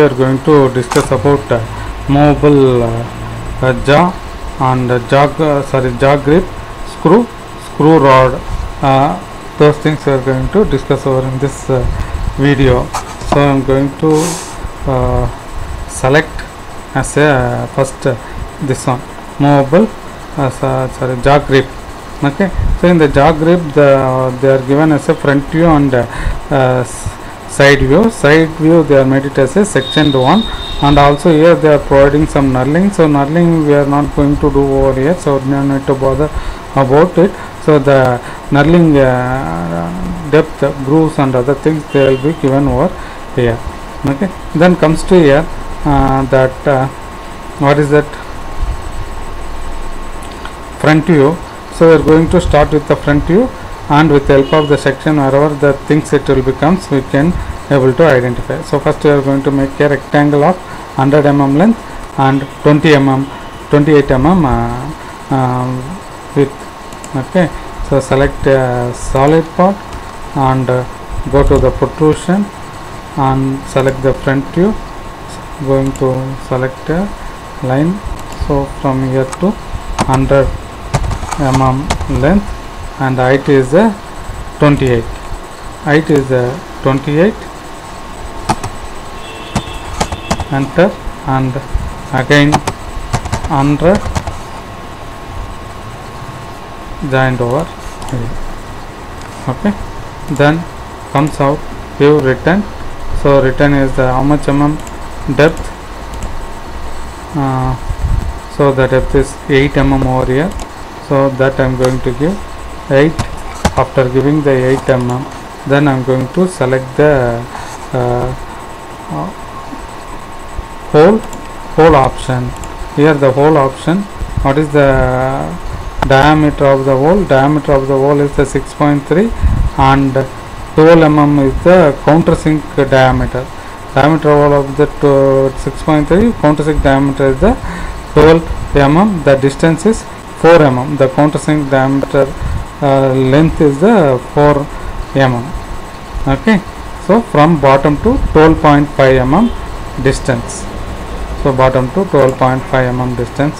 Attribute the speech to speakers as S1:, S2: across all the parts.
S1: we are going to discuss about uh, movable uh, jaw and jaw uh, sorry jaw grip screw screw rod. Uh, those things we are going to discuss over in this uh, video. So i'm going to select as a first this one movable so- sorry jaw grip okay? So in the jaw grip the they are given as a front view and side view. Side view they are made it as a sectioned one. And also here they are providing some knurling. So knurling we are not going to do over here. So no need to bother about it. So the knurling uh, depth grooves and other things they will be given over here. Okay? Then comes to here uh, that uh, what is that? Front view. So we are going to start with the front view and with the help of the section wherever the things it will becomes we can able to identify. So first we are going to make a rectangle of 100 mm length and 20 mm 28 mm uh, um, width. Okay. So select a solid part and uh, go to the protrusion and select the front view going to select a line. So from here to 100 mm length and height is uh, 28 height is uh, 28 enter. And again 100 joined over. Here. okay. Then comes out. View return so return is the how much mm depth? Uh, so the depth is 8 mm over here. So that I'm going to give 8 after giving the 8 mm then I'm going to select the uh, hole option. Here the hole option. What is the diameter of the hole diameter of the hole is the 6.3 and 12 mm is the countersink diameter. Diameter hole of the to- 6.3 countersink diameter is the 12 mm the distance is 4 mm the countersink diameter uh, length is the 4 mm. Okay. So from bottom to 12.5 mm distance. So bottom to 12.5 mm distance.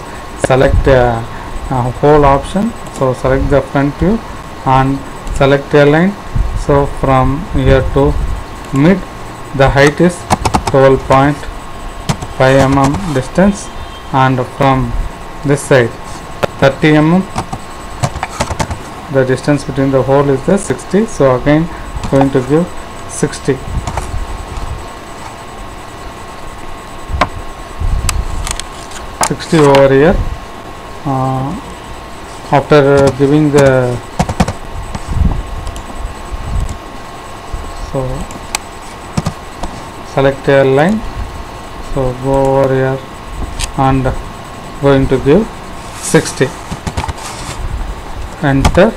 S1: Select uh, uh, hole option. So select the front view and select a line so from here to mid the height is 12.5 mm distance and from this side 30 mm the distance between the hole is the 60 so again going to give 60 60 over here. Uh, after giving the so select a line so go over here and going to give 60 enter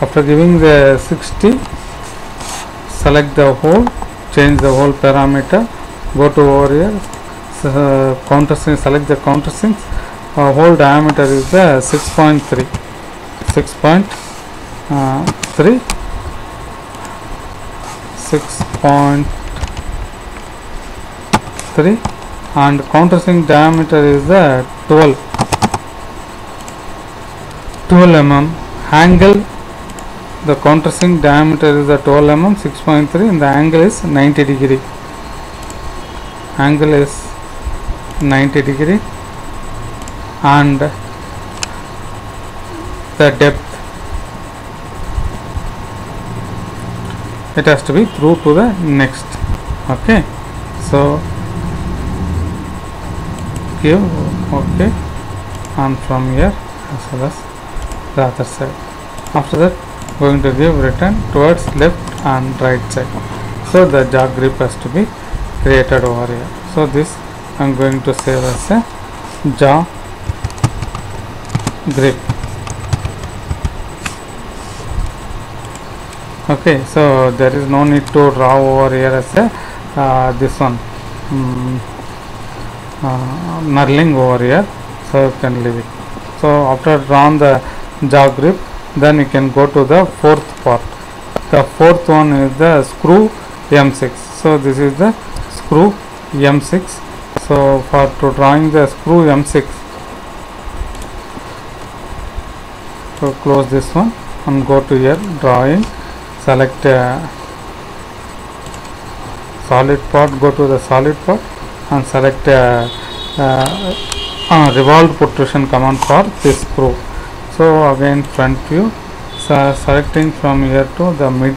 S1: after giving the 60 select the hole change the hole parameter go to over here uh, countersink select the countersink uh, hole diameter is the 6.3 6.3 6.3 and countersink diameter is the 12 12 mm angle the countersink diameter is the 12 mm 6.3 and the angle is 90 degree. Angle is 90 degree. And the depth it has to be through to the next. Okay. So give okay. And from here as well as the other side. After that going to give return towards left and right side. So the jaw grip has to be created over here. So this i'm going to save as a jaw grip. Okay so there is no need to draw over here as a uh, this one. Mm, uh, knurling over here so you can leave it. So after drawn the jaw grip then you can go to the fourth part. The fourth one is the screw m6 so this is the screw m6 so for to drawing the screw m6 so close this one and go to here drawing. Select uh, solid part go to the solid part and select uh, uh, uh, revolved protrusion command for this screw so again front view so selecting from here to the mid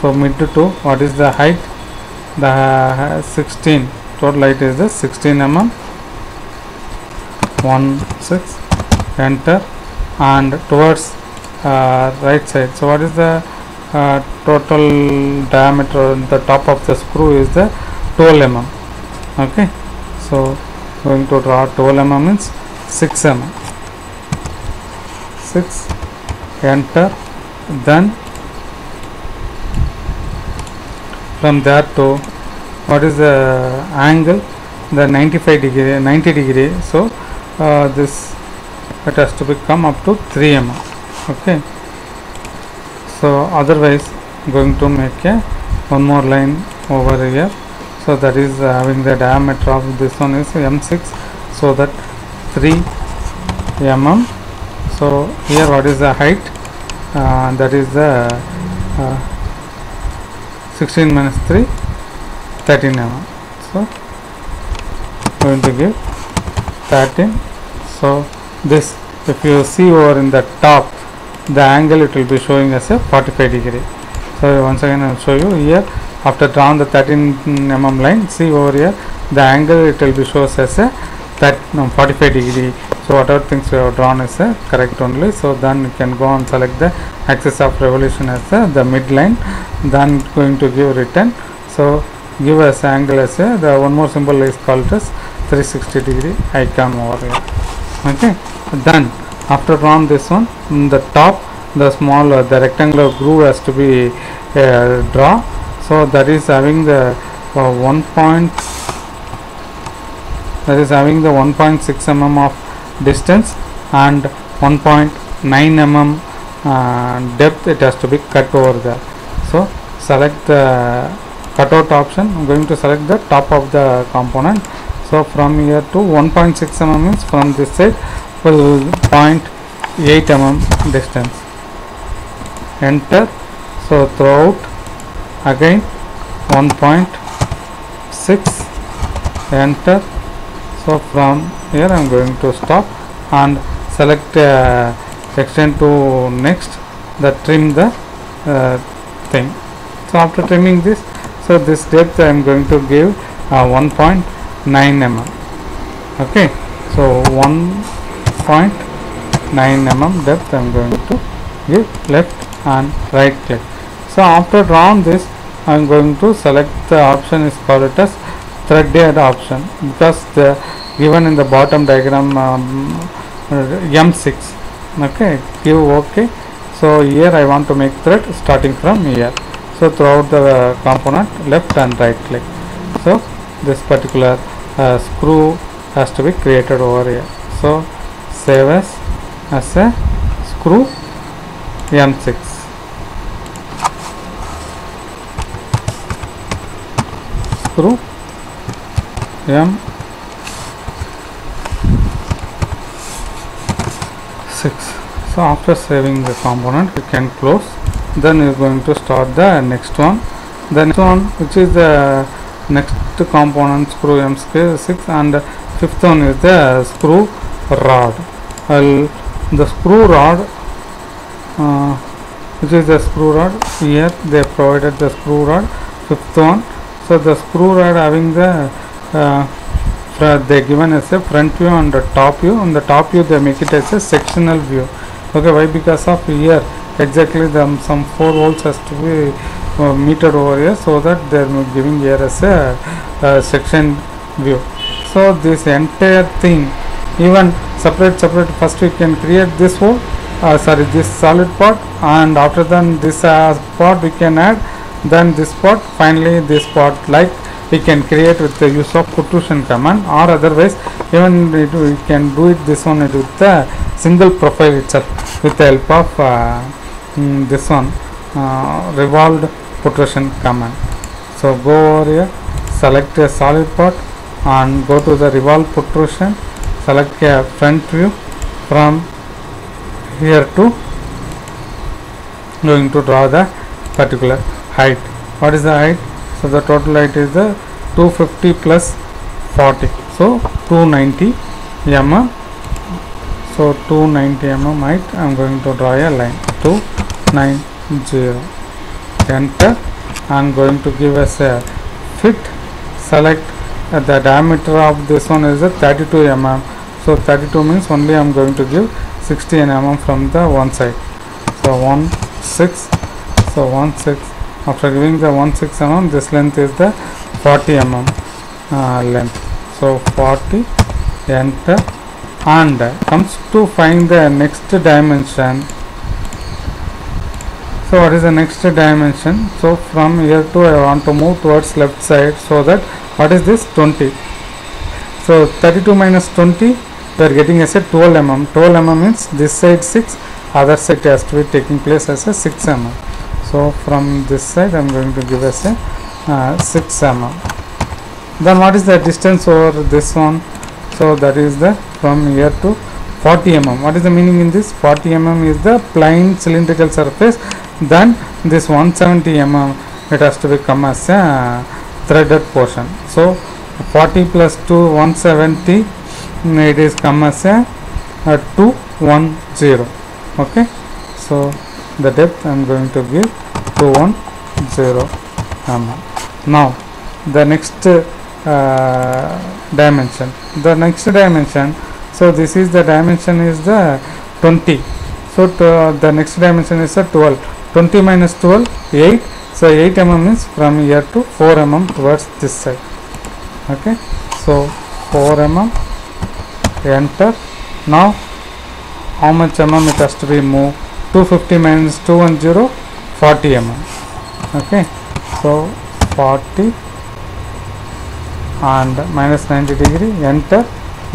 S1: so mid to what is the height? The uh, 16 total height is the 16 mm. 1 6 enter. And towards uh, right side. So what is the uh, total diameter on the top of the screw is the 12 mm. Okay? So going to draw 12 mm means 6 mm 6 enter then from there to what is the angle? The 95 degree 90 degree. So uh, this it has to become up to 3 mm okay. So otherwise going to make a one more line over here. So that is having the diameter of this one is m6 so that 3 mm so here what is the height? Uh, that is the uh, 16 minus 3 13 mm so going to give 13 so this if you see over in the top the angle it will be showing as a 45 degree. So once again I will show you here. After drawing the 13 mm line see over here the angle it will be shows as a that no, 45 degree so whatever things we have drawn is a correct only. So then you can go and select the axis of revolution as a, the midline then going to give return so give us angle as a the one more symbol is called as 360 degree icon over here. Okay? Then after drawn this one the top the small uh, the rectangular groove has to be uh, draw. So that is having the uh, 1 point that is having the 1.6 mm of distance and 1.9 mm uh, depth it has to be cut over there. So select the cutout option. I'm going to select the top of the component. So from here to 1.6 mm means from this side will 0.8 mm distance. Enter. So throughout again 1.6 enter so from here I'm going to stop and select uh, extend to next the trim the uh, thing. So after trimming this so this depth I am going to give uh, 1.9 mm. Okay so 1.9 mm depth I am going to give left and right click. So after drawn this I am going to select the option is called as threaded option. Because the given in the bottom diagram um, uh, m6 okay give ok. So here I want to make thread starting from here. So throughout the uh, component left and right click. So this particular uh, screw has to be created over here. So save as as a screw m6 screw m 6 so after saving the component you can close. Then you're going to start the next one. The next one which is the next component screw m6 and fifth one is the screw rod. Well, the screw rod uh, which is the screw rod? Here they provided the screw rod fifth one. So the screw rod having the they given as a front view and the top view. On the top view they make it as a sectional view. Okay why? Because of here exactly the some four holes has to be uh, metered over here so that they are giving here as a uh, section view. So this entire thing even separate separate first we can create this hole uh, sorry this solid part and after then this uh, part we can add then this part finally this part like we can create with the use of protrusion command or otherwise even it, we can do it this one with the single profile itself with the help of uh, mm, this one uh, revolved protrusion command. So go over here select a solid part and go to the revolve protrusion select a front view from here to going to draw the particular height. What is the height so the total height is the 250 plus 40 so 290 mm so 290 mm height I am going to draw a line. 290 enter. I am going to give us a fit. Select. Uh, the diameter of this one is a 32 mm so 32 means only I am going to give 60 mm from the one side. So 1 6 so 1 6 after giving the 1 6 mm this length is the 40 mm uh, length. So 40 enter and comes to find the next dimension. So what is the next dimension? So from here to I want to move towards left side so that what is this? 20 so 32 minus 20 we are getting as a 12 mm 12 mm means this side 6 other side has to be taking place as a 6 mm so from this side I am going to give as a uh, 6 mm then what is the distance over this one? So that is the from here to 40 mm what is the meaning in this? 40 mm is the plain cylindrical surface. Then this 170 mm it has to become as a threaded portion. So 40 plus 2 170 it is come as a, a 210 okay? So the depth I am going to give 210 mm now the next uh, dimension. The next dimension so this is the dimension is the 20 so to, the next dimension is a 12 20 minus 12 8 so 8 mm is from here to 4 mm towards this side. Okay? So 4 mm enter. Now how much mm it has to be moved 250 minus 210 40 mm okay so 40 and minus 90 degree enter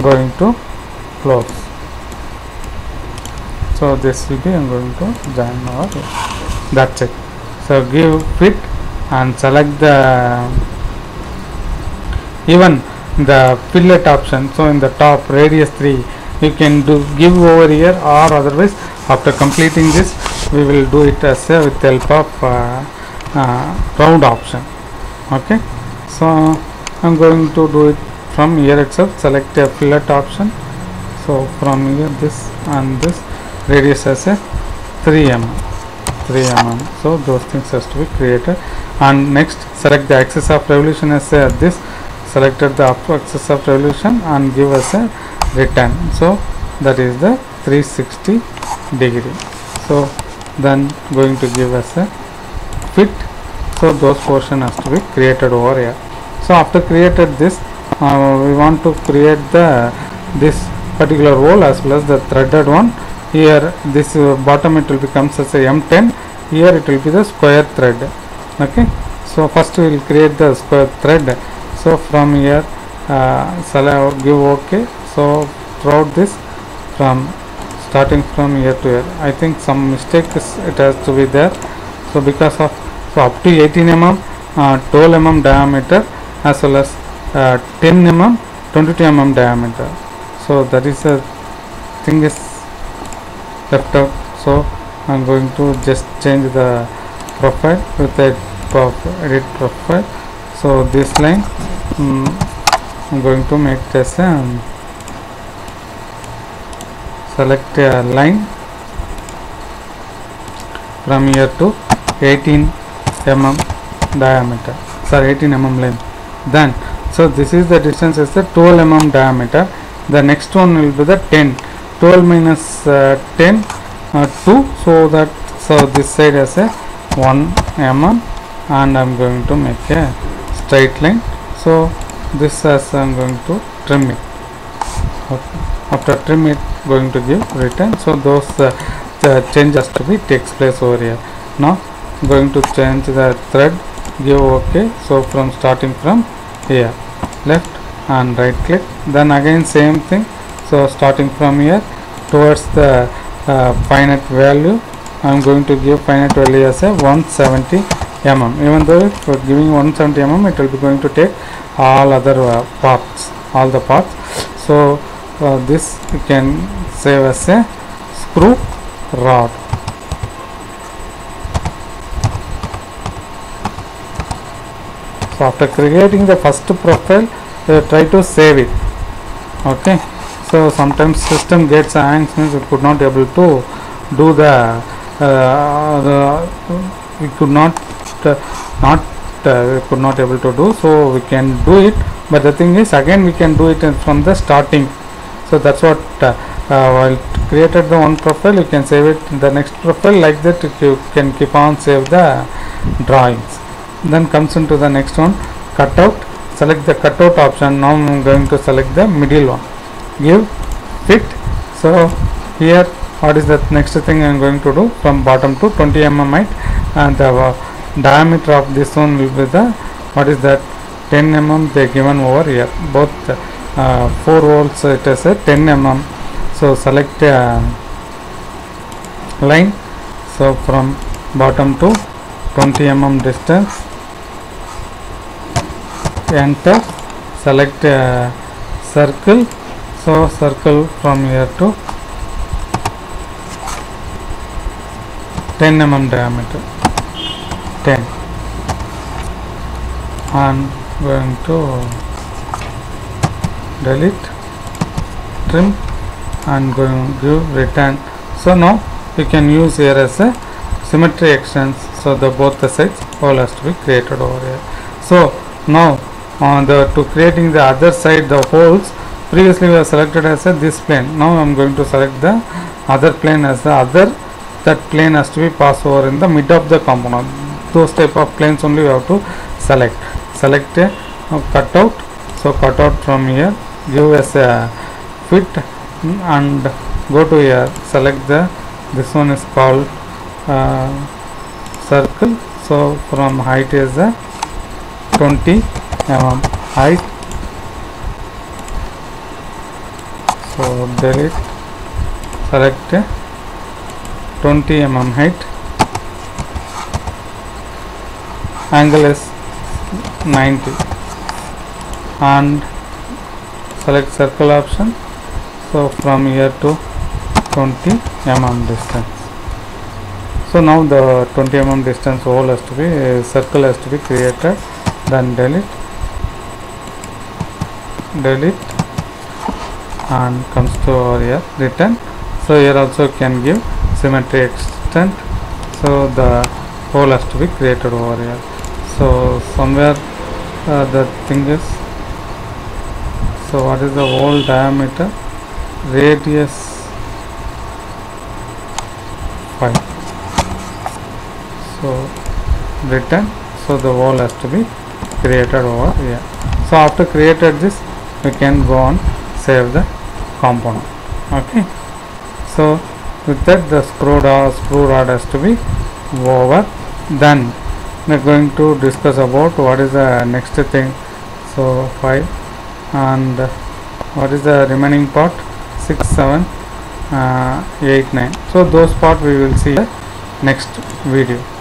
S1: going to close. So this will be I'm going to join here. that's it. So give fit and select the even the fillet option. So in the top radius 3 you can do give over here or otherwise after completing this we will do it as a with help of uh, uh, round option. Okay? So I'm going to do it from here itself. Select a fillet option. So from here this and this radius as a 3 mm 3 mm so those things has to be created. And next select the axis of revolution as a this. Selected the axis of revolution and give us a return. So that is the 360 degree. So then going to give us a fit. So those portion has to be created over here. So after created this uh, we want to create the this particular hole as well as the threaded one. Here this uh, bottom it will becomes as a m10 here it will be the square thread. Okay? So first we will create the square thread. So from here uh, give ok so throughout this from starting from here to here i think some mistake is it has to be there. So because of so up to 18 mm uh, 12 mm diameter as well as uh, 10 mm 22 mm diameter. So that is a thing is left out. So i'm going to just change the profile with a edit profile. So this line mm, i'm going to make this um, select a line from here to 18 mm diameter. Sorry 18 mm length. Then so this is the distance is the 12 mm diameter. The next one will be the 10 12 minus uh, 10 uh, 2 so that so this side has a 1 mm and I'm going to make a straight line. So this as I'm going to trim it. Okay. After trim it going to give return. So those uh, the change has to be takes place over here. Now going to change the thread give ok. So from starting from here. Left and right click. Then again same thing. So starting from here towards the uh, finite value I'm going to give finite value as a 170 mm even though we're giving 170 mm it will be going to take all other uh, parts all the parts. So uh, this you can save as a screw rod. So after creating the first profile uh, try to save it. Okay? So sometimes system gets hangs means it could not able to do the, uh, the we could not uh, not uh, could not able to do. So we can do it. But the thing is again we can do it from the starting so that's what uh, uh, while created the one profile you can save it in the next profile. Like that you can keep on save the drawings. Then comes into the next one cutout. Select the cutout option. Now i'm going to select the middle one. Give fit. So here what is the next thing i'm going to do? From bottom to 20 mm height. And the uh, diameter of this one will be the what is that? 10 mm they given over here. Both uh, 4 holes it is a 10 mm so select uh, line so from bottom to 20 mm distance enter select uh, circle so circle from here to 10 mm diameter 10 I'm going to delete trim and going to give return. So now we can use here as a symmetry extends so the both the sides all has to be created over here. So now on the to creating the other side the holes previously we have selected as a this plane. Now i'm going to select the other plane as the other. That plane has to be passed over in the mid of the component. Those type of planes only we have to select. Select a uh, cutout. So cut out from here give as a fit and go to here select the this one is called uh, circle. So from height is the 20 mm height. So delete select 20 mm height. Angle is 90 and select circle option. So from here to 20 mm distance. So now the 20 mm distance hole has to be circle has to be created then delete. Delete. And comes to over here return. So here also can give symmetry extent. So the hole has to be created over here. So somewhere uh, the thing is so what is the hole diameter? Radius 5 so written. So the wall has to be created over here. So after created this we can go on save the component. Okay. So with that the screw rod, screw rod has to be over. Then we're going to discuss about what is the next thing. So 5 and what is the remaining part? 6 7 uh, 8 9 so those part we will see next video